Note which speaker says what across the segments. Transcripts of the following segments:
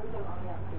Speaker 1: Thank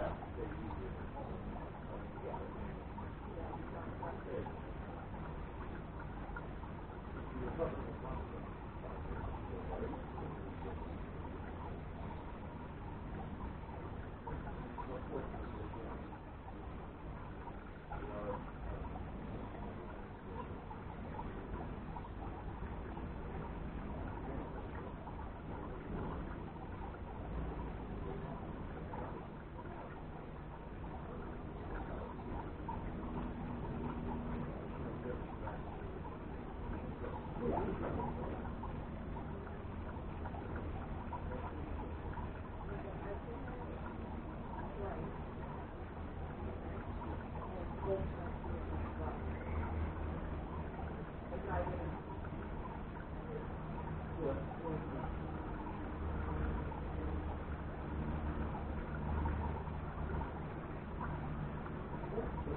Speaker 1: Thank you.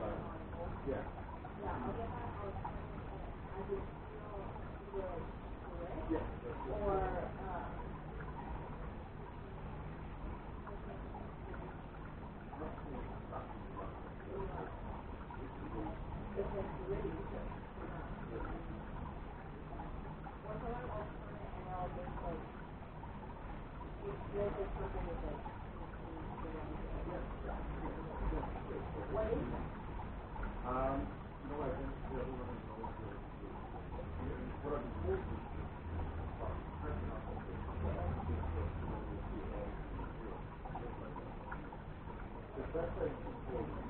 Speaker 1: Yeah. What is that? Um, no, I think the other one is going to, what I've told is that, the- best I can do